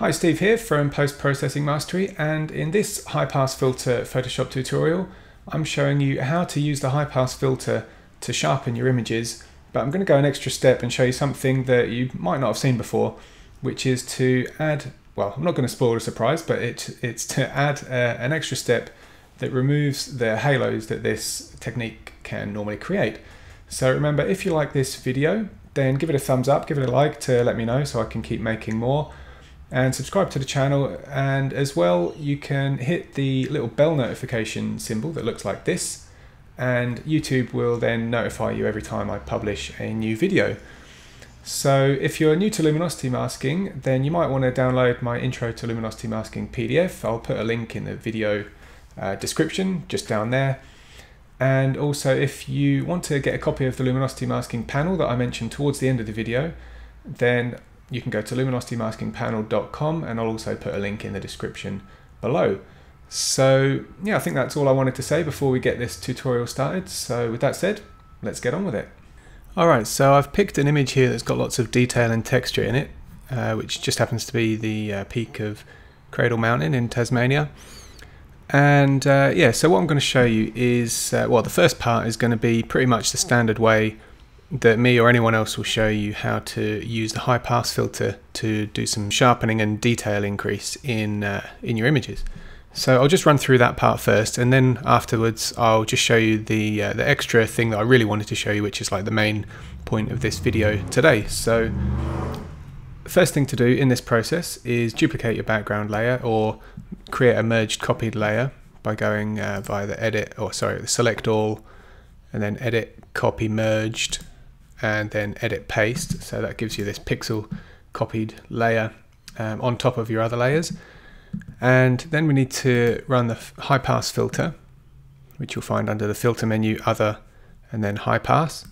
Hi, Steve here from Post Processing Mastery, and in this high pass filter Photoshop tutorial, I'm showing you how to use the high pass filter to sharpen your images, but I'm going to go an extra step and show you something that you might not have seen before, which is to add, well, I'm not going to spoil a surprise, but it, it's to add uh, an extra step that removes the halos that this technique can normally create. So remember, if you like this video, then give it a thumbs up, give it a like to let me know so I can keep making more and subscribe to the channel and as well you can hit the little bell notification symbol that looks like this and YouTube will then notify you every time I publish a new video. So if you're new to luminosity masking then you might want to download my intro to luminosity masking PDF. I'll put a link in the video uh, description just down there. And also if you want to get a copy of the luminosity masking panel that I mentioned towards the end of the video then you can go to luminositymaskingpanel.com and I'll also put a link in the description below. So yeah, I think that's all I wanted to say before we get this tutorial started. So with that said, let's get on with it. Alright, so I've picked an image here that's got lots of detail and texture in it, uh, which just happens to be the uh, peak of Cradle Mountain in Tasmania. And uh, yeah, so what I'm going to show you is, uh, well, the first part is going to be pretty much the standard way that me or anyone else will show you how to use the high pass filter to do some sharpening and detail increase in uh, in your images. So I'll just run through that part first and then afterwards I'll just show you the uh, the extra thing that I really wanted to show you which is like the main point of this video today. So first thing to do in this process is duplicate your background layer or create a merged copied layer by going uh, via the edit or sorry the select all and then edit copy merged and then edit paste. So that gives you this pixel copied layer um, on top of your other layers. And then we need to run the high pass filter, which you'll find under the filter menu, other, and then high pass.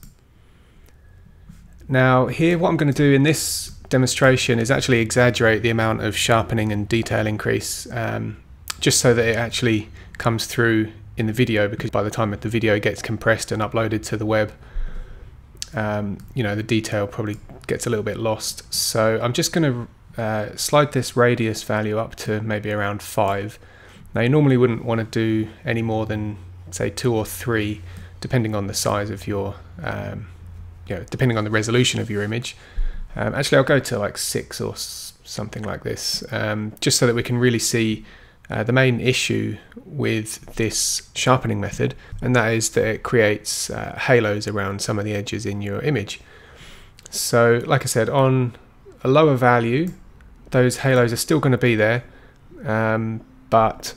Now here, what I'm going to do in this demonstration is actually exaggerate the amount of sharpening and detail increase, um, just so that it actually comes through in the video, because by the time that the video gets compressed and uploaded to the web, um, you know, the detail probably gets a little bit lost. So I'm just going to uh, slide this radius value up to maybe around 5. Now you normally wouldn't want to do any more than say 2 or 3 depending on the size of your, um, you know, depending on the resolution of your image. Um, actually I'll go to like 6 or something like this um, just so that we can really see uh, the main issue with this sharpening method, and that is that it creates uh, halos around some of the edges in your image. So, like I said, on a lower value, those halos are still going to be there, um, but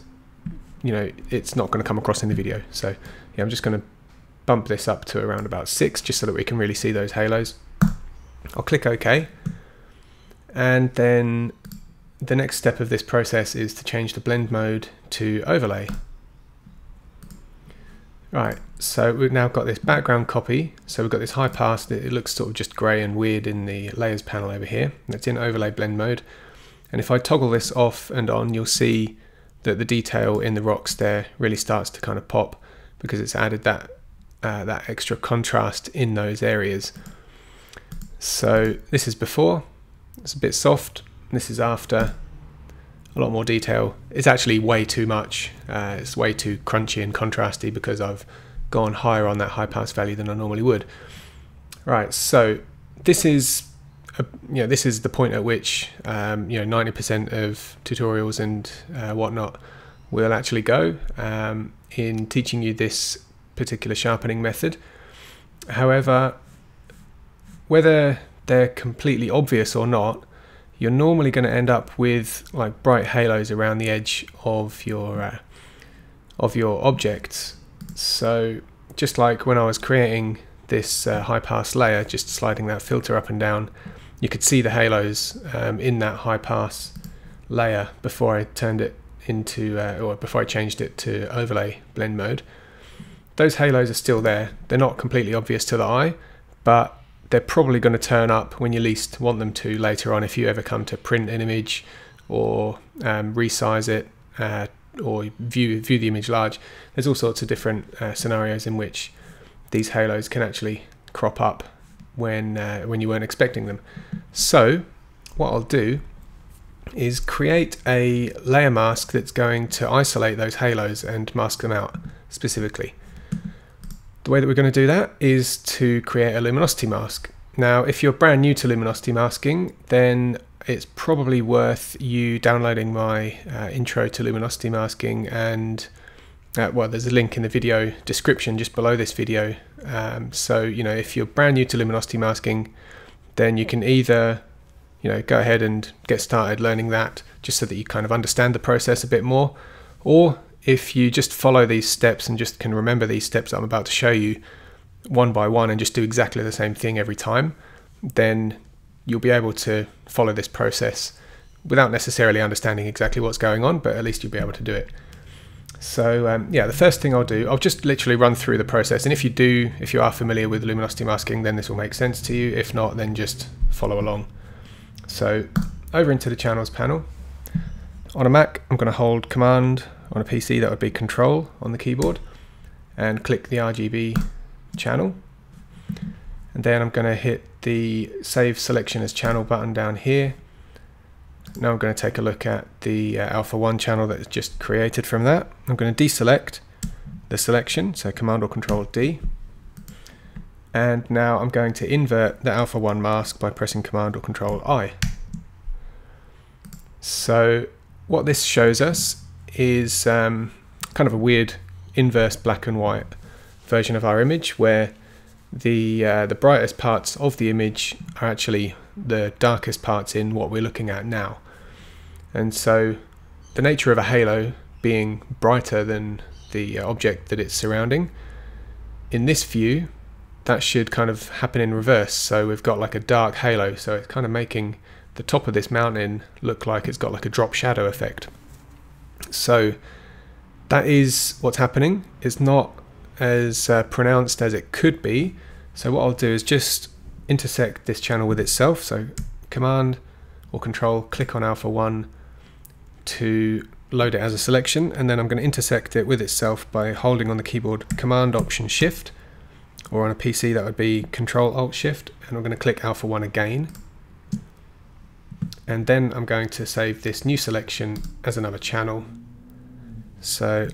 you know it's not going to come across in the video. So, yeah, I'm just going to bump this up to around about six, just so that we can really see those halos. I'll click OK, and then the next step of this process is to change the blend mode to overlay. Right, so we've now got this background copy. So we've got this high pass that it looks sort of just grey and weird in the layers panel over here. That's in overlay blend mode. And if I toggle this off and on, you'll see that the detail in the rocks there really starts to kind of pop because it's added that uh, that extra contrast in those areas. So this is before, it's a bit soft, this is after a lot more detail. It's actually way too much. Uh, it's way too crunchy and contrasty because I've gone higher on that high pass value than I normally would. Right, so this is a, you know this is the point at which um, you know 90% of tutorials and uh, whatnot will actually go um, in teaching you this particular sharpening method. However, whether they're completely obvious or not, you're normally going to end up with like bright halos around the edge of your uh, of your objects. So just like when I was creating this uh, high pass layer, just sliding that filter up and down, you could see the halos um, in that high pass layer before I turned it into, uh, or before I changed it to overlay blend mode. Those halos are still there. They're not completely obvious to the eye, but they're probably going to turn up when you least want them to later on if you ever come to print an image or um, resize it uh, or view view the image large. There's all sorts of different uh, scenarios in which these halos can actually crop up when uh, when you weren't expecting them. So what I'll do is create a layer mask that's going to isolate those halos and mask them out specifically. The way that we're going to do that is to create a luminosity mask. Now, if you're brand new to luminosity masking, then it's probably worth you downloading my uh, intro to luminosity masking and uh, well there's a link in the video description just below this video um, so you know if you're brand new to luminosity masking then you can either you know go ahead and get started learning that just so that you kind of understand the process a bit more or if you just follow these steps and just can remember these steps I'm about to show you one by one and just do exactly the same thing every time then you'll be able to follow this process without necessarily understanding exactly what's going on but at least you'll be able to do it so um, yeah, the first thing I'll do, I'll just literally run through the process. And if you do, if you are familiar with luminosity masking, then this will make sense to you. If not, then just follow along. So over into the channels panel. On a Mac, I'm going to hold Command. On a PC, that would be Control on the keyboard. And click the RGB channel. And then I'm going to hit the Save Selection as Channel button down here. Now I'm going to take a look at the uh, Alpha 1 channel that is just created from that. I'm going to deselect the selection, so Command or Control D. And now I'm going to invert the Alpha 1 mask by pressing Command or Control I. So what this shows us is um, kind of a weird inverse black and white version of our image where the uh, the brightest parts of the image are actually the darkest parts in what we're looking at now. And so the nature of a halo being brighter than the uh, object that it's surrounding, in this view, that should kind of happen in reverse. So we've got like a dark halo, so it's kind of making the top of this mountain look like it's got like a drop shadow effect. So that is what's happening. It's not as uh, pronounced as it could be. So what I'll do is just intersect this channel with itself. So Command or Control, click on Alpha 1 to load it as a selection, and then I'm going to intersect it with itself by holding on the keyboard Command Option Shift, or on a PC that would be Control Alt Shift, and I'm going to click Alpha 1 again. And then I'm going to save this new selection as another channel. So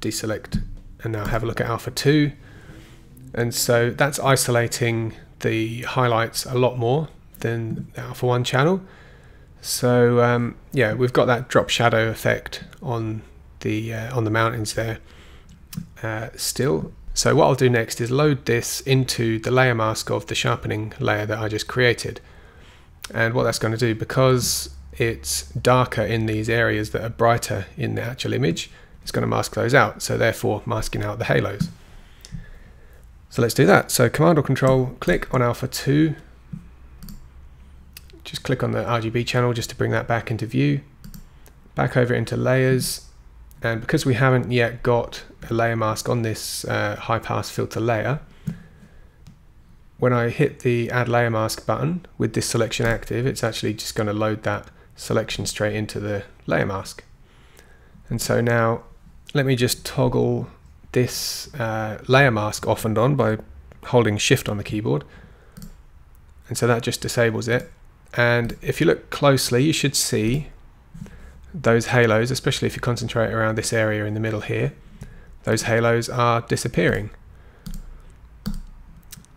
deselect and now have a look at Alpha 2. And so that's isolating the highlights a lot more than the Alpha 1 channel. So um, yeah, we've got that drop shadow effect on the uh, on the mountains there uh, still. So what I'll do next is load this into the layer mask of the sharpening layer that I just created. And what that's going to do, because it's darker in these areas that are brighter in the actual image, it's going to mask those out, so therefore masking out the halos. So let's do that. So Command or Control, click on Alpha 2, just click on the RGB channel just to bring that back into view. Back over into layers, and because we haven't yet got a layer mask on this uh, high pass filter layer, when I hit the add layer mask button with this selection active, it's actually just going to load that selection straight into the layer mask. And so now let me just toggle this uh, layer mask off and on by holding shift on the keyboard. And so that just disables it. And if you look closely, you should see those halos, especially if you concentrate around this area in the middle here, those halos are disappearing.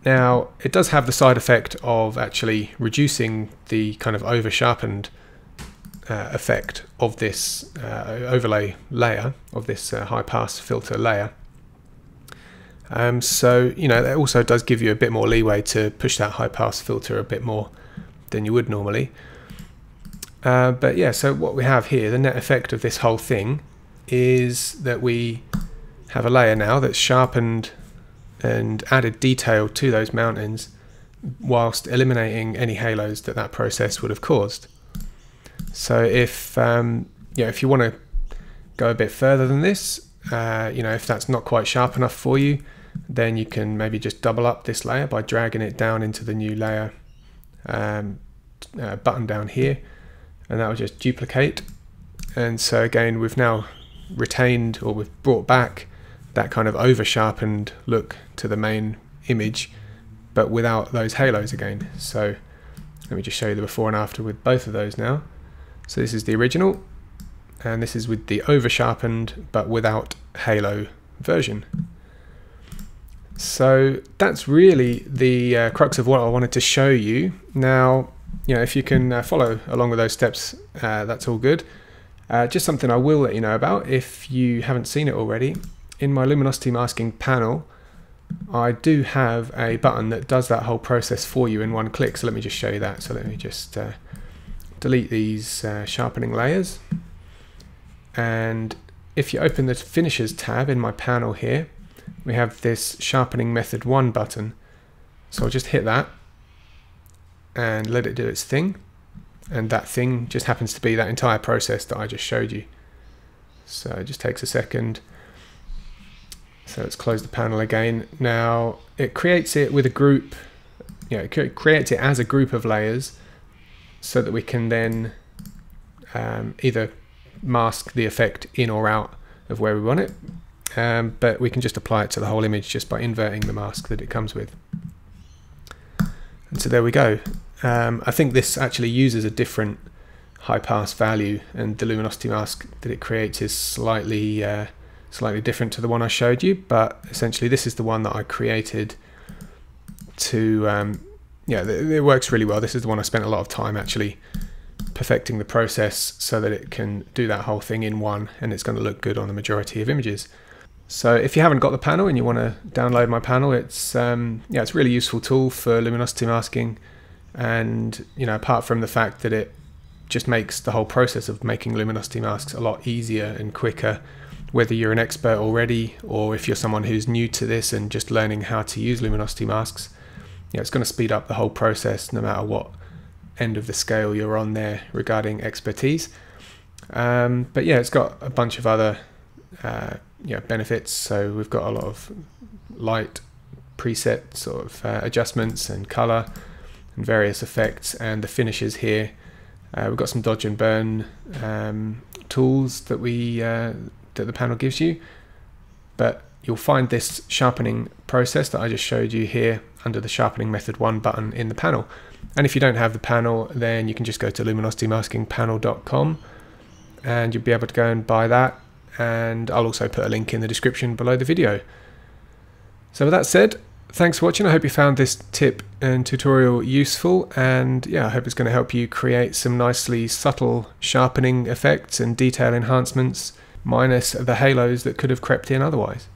Now, it does have the side effect of actually reducing the kind of over sharpened uh, effect of this uh, overlay layer, of this uh, high pass filter layer. Um, so, you know, that also does give you a bit more leeway to push that high pass filter a bit more than you would normally. Uh, but yeah, so what we have here, the net effect of this whole thing is that we have a layer now that's sharpened and added detail to those mountains whilst eliminating any halos that that process would have caused. So if um, yeah, if you want to go a bit further than this, uh, you know, if that's not quite sharp enough for you, then you can maybe just double up this layer by dragging it down into the new layer um, uh, button down here and that will just duplicate. And so again we've now retained or we've brought back that kind of over sharpened look to the main image but without those halos again. So let me just show you the before and after with both of those now So this is the original, and this is with the over sharpened but without halo version. So that's really the uh, crux of what I wanted to show you. Now, you know, if you can uh, follow along with those steps, uh, that's all good. Uh, just something I will let you know about if you haven't seen it already. In my luminosity masking panel, I do have a button that does that whole process for you in one click. So let me just show you that. So let me just uh, delete these uh, sharpening layers. And if you open the finishes tab in my panel here, we have this sharpening method one button. So I'll just hit that and let it do its thing. And that thing just happens to be that entire process that I just showed you. So it just takes a second. So let's close the panel again. Now it creates it with a group, you know, it creates it as a group of layers so that we can then um, either mask the effect in or out of where we want it. Um, but we can just apply it to the whole image just by inverting the mask that it comes with. And so there we go. Um, I think this actually uses a different high pass value and the luminosity mask that it creates is slightly uh, slightly different to the one I showed you but essentially this is the one that I created to um, yeah it works really well. This is the one I spent a lot of time actually perfecting the process so that it can do that whole thing in one and it's going to look good on the majority of images. So if you haven't got the panel and you want to download my panel it's um, yeah it's a really useful tool for luminosity masking and you know apart from the fact that it just makes the whole process of making luminosity masks a lot easier and quicker whether you're an expert already or if you're someone who's new to this and just learning how to use luminosity masks yeah it's going to speed up the whole process no matter what end of the scale you're on there regarding expertise. Um, but yeah it's got a bunch of other uh, yeah benefits. So we've got a lot of light preset sort of uh, adjustments and color and various effects and the finishes here. Uh, we've got some dodge and burn um, tools that we uh, that the panel gives you, but you'll find this sharpening process that I just showed you here under the sharpening method one button in the panel. And if you don't have the panel, then you can just go to luminositymaskingpanel.com and you'll be able to go and buy that. And I'll also put a link in the description below the video. So with that said, thanks for watching. I hope you found this tip and tutorial useful and yeah, I hope it's going to help you create some nicely subtle sharpening effects and detail enhancements minus the halos that could have crept in otherwise.